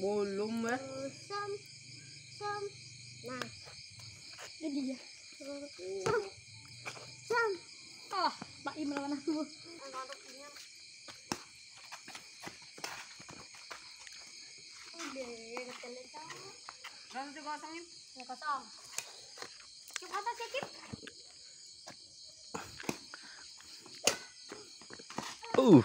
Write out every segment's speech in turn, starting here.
Belum ya. Sam, sam. Nah, Jadi ya. sam, sam. Ah, Pak Im lawan aku. Langsung dikosongin. Ya kosong. Cuk atas ya, Kip. Uh,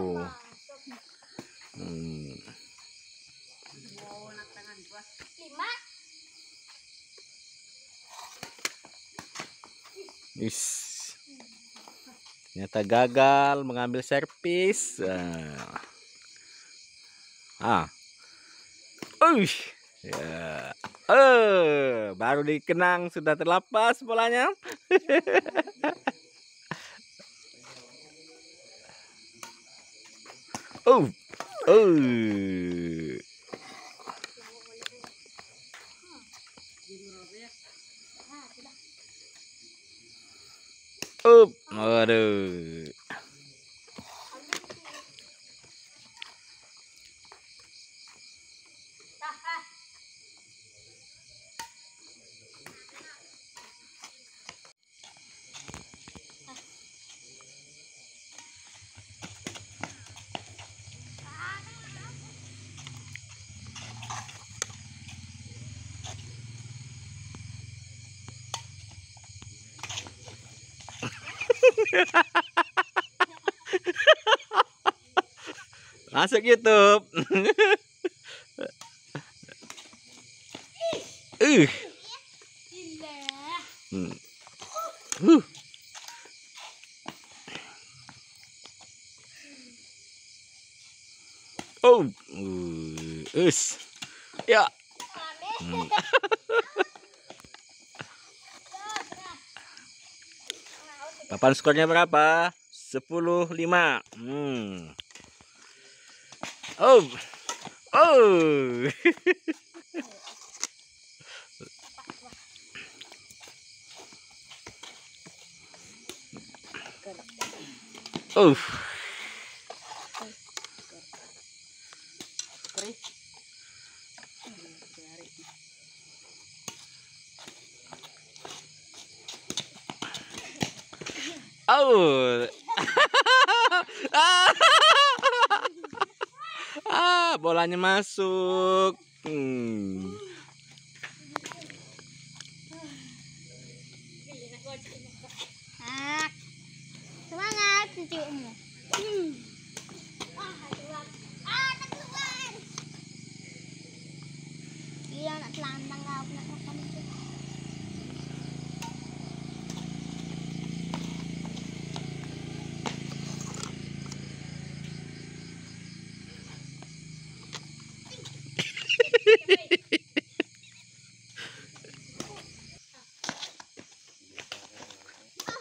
Is. Ternyata gagal mengambil servis. Ah. Ah. Uish. Ya. Eh, baru dikenang sudah terlepas bolanya. oh. Oh. Up. Waduh. Masuk YouTube. Uh. Hmm. Huh. Oh, uh, us. Ya. Hmm. Dah, dah. Nah, Papan skornya berapa? 10 5. Hmm. Oh. Oh. Oh. Oh. ah, bolanya masuk. Hmm. Semangat cucunya. Hmm. Ah, keluar. Iya, nak telanjang kau nak makan itu.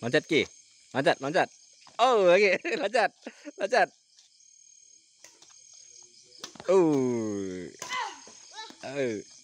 Loncat Ki. Loncat, loncat. Oh, lagi. Loncat. Loncat. Oh. Oh.